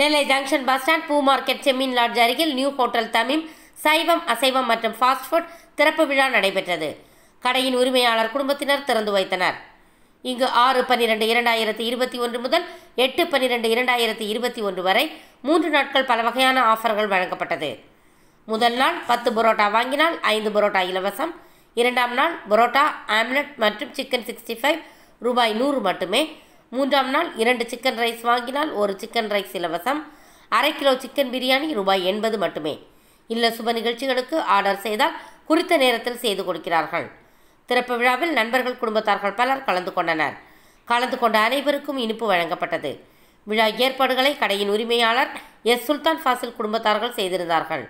நெல்லை junction bus stand பூ market செம்மீன் lodge அருகில் new hotel Tamim சைவம் அசைவம் மற்றும் ஃபாஸ்ட் ஃபுட் திறப்பு விழா நடைபெற்றது. கடையின் உரிமையாளர் குடும்பத்தினர் திறந்து வைத்தனர். இங்கு ஆறு பன்னிரண்டு இரண்டாயிரத்தி இருபத்தி ஒன்று முதல் எட்டு பன்னிரெண்டு இரண்டாயிரத்தி இருபத்தி ஒன்று வரை மூன்று நாட்கள் பல வகையான ஆஃபர்கள் வழங்கப்பட்டது. முதல் நாள் பத்து பரோட்டா வாங்கினால் ஐந்து பரோட்டா இலவசம். இரண்டாம் நாள் பரோட்டா ஆம்லெட் மற்றும் சிக்கன் சிக்ஸ்டி ஃபைவ் ரூபாய் நூறு மட்டுமே. மூன்றாம் நாள் இரண்டு சிக்கன் ரைஸ் வாங்கினால் ஒரு சிக்கன் ரைஸ் இலவசம். அரை கிலோ சிக்கன் பிரியாணி ரூபாய் எண்பது மட்டுமே. இல்ல சுப நிகழ்ச்சிகளுக்கு ஆர்டர் செய்தால் குறித்த நேரத்தில் செய்து கொடுக்கிறார்கள். திறப்பு விழாவில் நண்பர்கள் குடும்பத்தார்கள் பலர் கலந்து கொண்டனர். கலந்து கொண்ட அனைவருக்கும் இனிப்பு வழங்கப்பட்டது. விழா ஏற்பாடுகளை கடையின் உரிமையாளர் எஸ். சுல்தான் ஃபாசில் குடும்பத்தார்கள் செய்திருந்தார்கள்.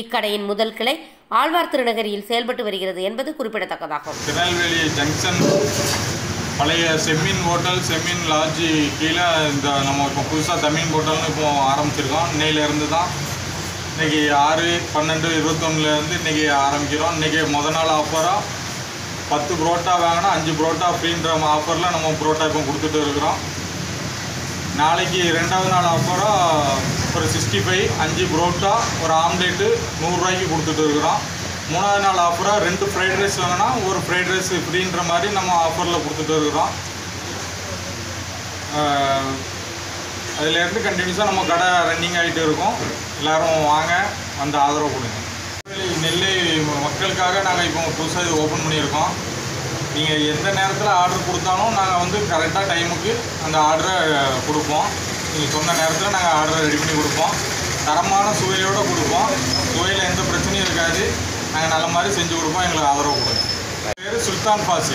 இக்கடையின் முதல் கிளை ஆழ்வார் திருநகரியில் செயல்பட்டு வருகிறது என்பது குறிப்பிடத்தக்கதாகும். திருநெல்வேலி ஜங்ஷன் பழைய செம்மின் ஹோட்டல் செம்மின் லாட்ஜி கீழே இந்த நம்ம இப்போ புதுசாக தமிழ் ஹோட்டல்னு இப்போ ஆரம்பிச்சிருக்கோம். இன்னையிலேருந்து தான் இன்றைக்கி ஆறு பன்னெண்டு இருபத்தொன்னுலேருந்து இன்றைக்கி ஆரம்பிக்கிறோம். இன்றைக்கி முத நாள் ஆஃபராக பத்து புரோட்டா வாங்கினா அஞ்சு புரோட்டா ஃப்ரீன்ற ஆஃபரில் நம்ம புரோட்டா இப்போ கொடுத்துட்டு இருக்கிறோம். நாளைக்கு ரெண்டாவது நாள் ஆஃபராக ஒரு சிக்ஸ்டி ஃபைவ் அஞ்சு புரோட்டா ஒரு ஆம்லேட்டு நூறுரூவாய்க்கு கொடுத்துட்டு இருக்கிறோம். மூணாவது நாள் ஆஃபராக ரெண்டு ஃப்ரைட் ரைஸ் வாங்கினா ஒரு ஃப்ரைட் ரைஸ் ஃப்ரீன்ற மாதிரி நம்ம ஆஃபரில் கொடுத்துட்டு இருக்கிறோம் அதிலேருந்து கண்டினியூஸாக நம்ம கடை ரன்னிங் ஆகிட்டு இருக்கோம். எல்லோரும் வாங்க வந்து ஆதரவு கொடுங்க. நெல்லை மக்களுக்காக நாங்கள் இப்போ புதுசாக இது ஓப்பன் பண்ணியிருக்கோம். நீங்கள் எந்த நேரத்தில் ஆர்டர் கொடுத்தாலும் நாங்கள் வந்து கரெக்டாக டைமுக்கு அந்த ஆர்டரை கொடுப்போம். நீங்கள் சொன்ன நேரத்தில் நாங்கள் ஆர்டரை ரெடி பண்ணி கொடுப்போம். தரமான சுவையோடு கொடுப்போம். சுவையில் எந்த பிரச்சனையும் இருக்காது. நாங்கள் நல்ல மாதிரி செஞ்சு கொடுப்போம் எங்களுக்கு ஆதரவு கொடுங்க. பேர் சுல்தான் பாசி